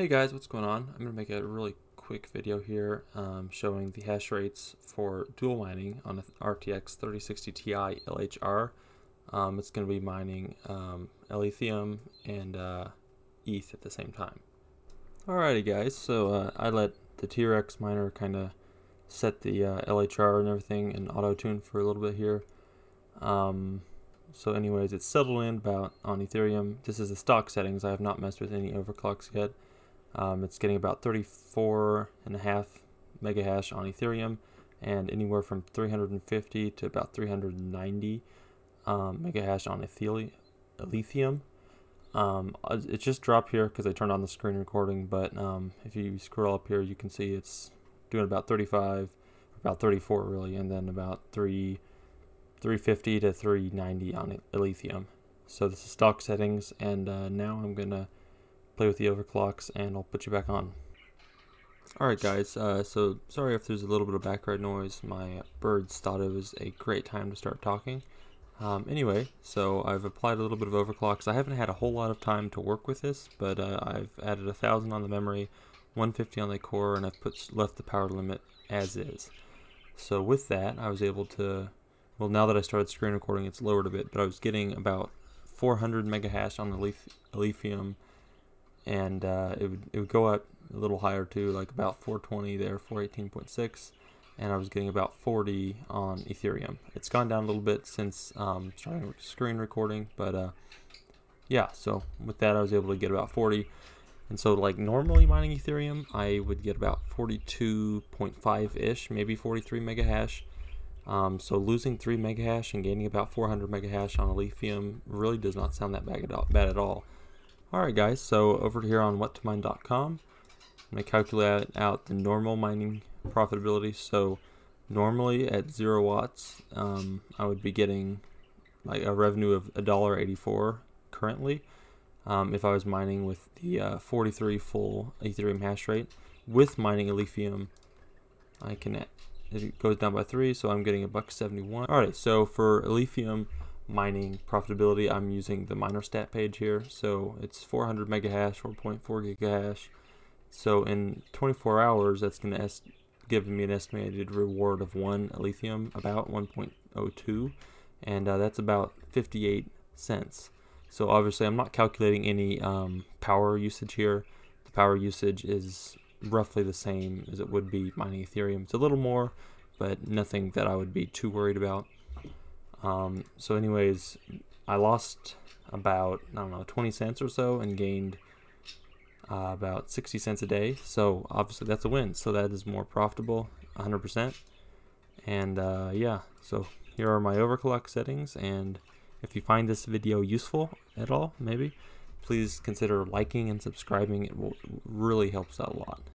Hey guys, what's going on? I'm going to make a really quick video here um, showing the hash rates for dual mining on the RTX 3060 Ti LHR. Um, it's going to be mining um, Alephium and uh, ETH at the same time. Alrighty guys, so uh, I let the T-Rex miner kind of set the uh, LHR and everything and auto-tune for a little bit here. Um, so anyways, it's settled in about on Ethereum. This is the stock settings. I have not messed with any overclocks yet. Um, it's getting about 34 and a half mega hash on Ethereum and anywhere from 350 to about 390 um, mega hash on Ethereum. Um, it just dropped here because I turned on the screen recording, but um, if you scroll up here, you can see it's doing about 35, about 34 really, and then about 3, 350 to 390 on Alephium. So this is stock settings, and uh, now I'm gonna play with the overclocks and I'll put you back on. Alright guys, uh, so sorry if there's a little bit of background noise. My birds thought it was a great time to start talking. Um, anyway, so I've applied a little bit of overclocks. I haven't had a whole lot of time to work with this, but uh, I've added a thousand on the memory, 150 on the core, and I've put left the power limit as is. So with that, I was able to, well now that I started screen recording, it's lowered a bit, but I was getting about 400 mega hash on the Alephium and uh, it would it would go up a little higher too, like about 420 there, 418.6, and I was getting about 40 on Ethereum. It's gone down a little bit since um, starting screen recording, but uh, yeah. So with that, I was able to get about 40. And so, like normally mining Ethereum, I would get about 42.5 ish, maybe 43 mega hash. Um, so losing 3 mega hash and gaining about 400 mega hash on Alephium really does not sound that bad at all. Alright guys, so over here on whattomine.com, I'm going to calculate out the normal mining profitability. So normally at 0 watts, um, I would be getting like a revenue of $1.84 currently. Um, if I was mining with the uh, 43 full Ethereum hash rate. With mining Alephium, I can it goes down by three, so I'm getting a buck 71. All right, so for Alephium, mining profitability, I'm using the minerstat page here. So it's 400 mega hash, 4.4 gigahash. So in 24 hours, that's going to give me an estimated reward of one Alephium, about 1.02, and uh, that's about 58 cents. So obviously, I'm not calculating any um, power usage here. The power usage is roughly the same as it would be mining Ethereum. It's a little more, but nothing that I would be too worried about. Um, so anyways, I lost about, I don't know, 20 cents or so and gained uh, about 60 cents a day. So obviously that's a win. So that is more profitable, 100%. And uh, yeah, so here are my overclock settings. And if you find this video useful at all, maybe, please consider liking and subscribing. It really helps out a lot.